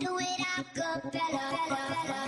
do it a cappella.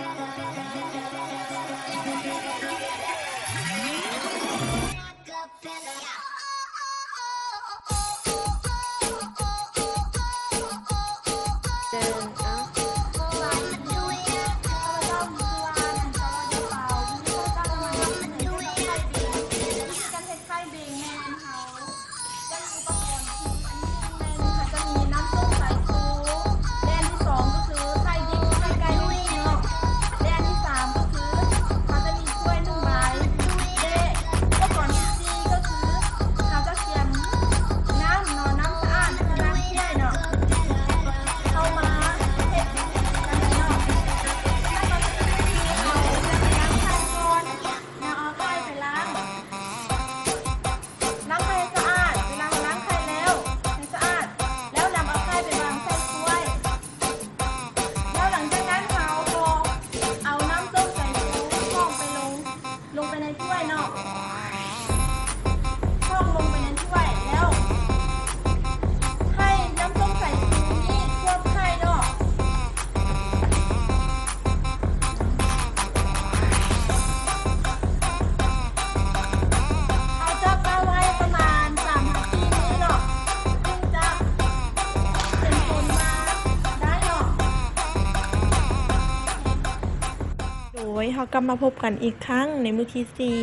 โดยเขากลับมาพบกันอีกครั้งในมือที่สี่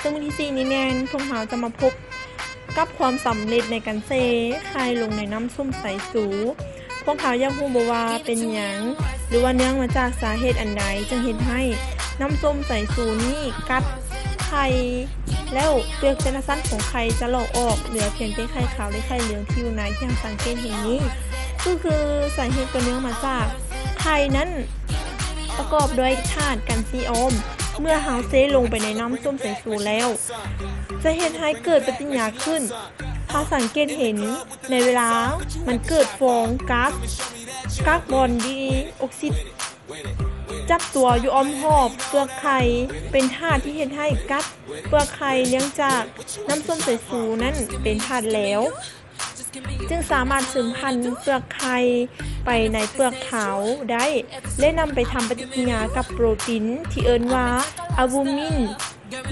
ซึ่งมือที่สี่นี้แนนพวกเราจะมาพบกับความสำเร็จในการเซคายลงในน้ำส้มสายสู พวกเขายังฮู้บ่ว่าเป็นหยังหรือว่าเนื่องมาจากสาเหตุอันใดจึงเห็นให้น้ำส้มสายสูนี้กัดไข่แล้วเปลือกเซนสั้นของไข่จะหลอกออกเหลือเพียงแต่ไข่ขาวและไข่เหลืองที่อยู่ในที่เราสังเกตเห็นนี้ก็คือสาเหตุก็เนื่องมาจากไข่นั้น ประกอบด้วยธาตุกันซีออม เมื่อเฮาเซลงไปในน้ำส้มสายสูแล้ว จะเห็นให้เกิดปฏิกิริยาขึ้นถ้าสังเกตเห็นในเวลามันเกิดฟองก๊าซก๊าซบอนดีออกซิดจับตัวอยู่อ้อมหอบเปลือกไข่เป็นธาตุที่เห็นให้กัดเปลือกไข่เนื่องจากน้ำส้มสายสูนั้นเป็นธาตุแล้ว จึงสามารถซึมพันธุ์เปลือกไข่ไปในเปลือกขาวได้และนำไปทำปฏิกิริยากับโปรตีนที่เอิ้นว่าอะบูมิน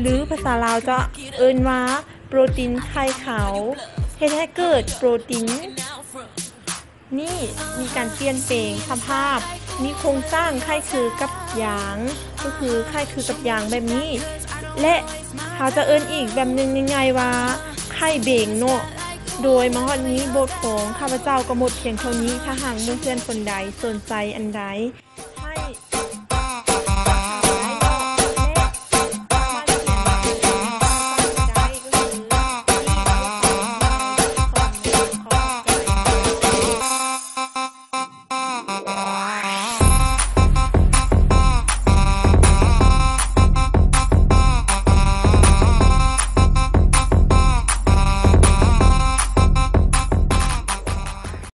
หรือภาษาลาวจะเอิ้นว่าโปรตีนไข่ขาวเฮ็ดให้เกิดโปรตีนนี่มีการเปลี่ยนแปลงสภาพ มีโครงสร้างคล้ายคือกับยาง ก็คือคล้ายคือกับยางแบบนี้ และเขาจะเอิ้นอีกแบบหนึงง่ายๆว่าไข่เบ่งเนาะ โดยมหอดนี้บทของข้าพเจ้ากระหมดเพียงเท่านี้ถ้าหากเพื่อนๆคนใดสนใจอันใด